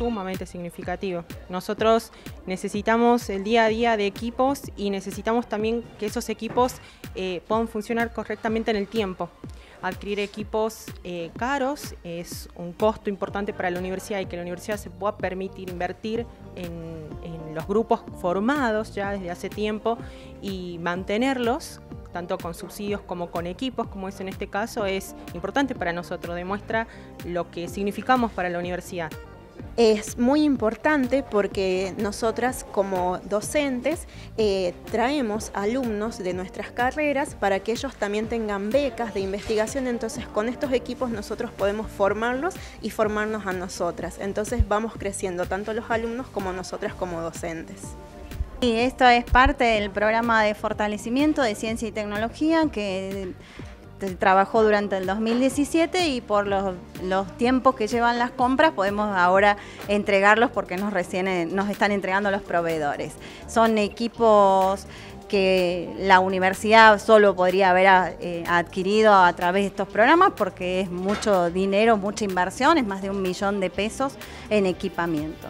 sumamente significativo. Nosotros necesitamos el día a día de equipos y necesitamos también que esos equipos eh, puedan funcionar correctamente en el tiempo. Adquirir equipos eh, caros es un costo importante para la universidad y que la universidad se pueda permitir invertir en, en los grupos formados ya desde hace tiempo y mantenerlos tanto con subsidios como con equipos, como es en este caso, es importante para nosotros, demuestra lo que significamos para la universidad. Es muy importante porque nosotras como docentes eh, traemos alumnos de nuestras carreras para que ellos también tengan becas de investigación, entonces con estos equipos nosotros podemos formarlos y formarnos a nosotras, entonces vamos creciendo tanto los alumnos como nosotras como docentes. Y esto es parte del programa de fortalecimiento de ciencia y tecnología que trabajó durante el 2017 y por los, tiempos que llevan las compras podemos ahora entregarlos porque nos recién eh, nos están entregando los proveedores. Son equipos que la universidad solo podría haber eh, adquirido a través de estos programas porque es mucho dinero, mucha inversión, es más de un millón de pesos en equipamiento.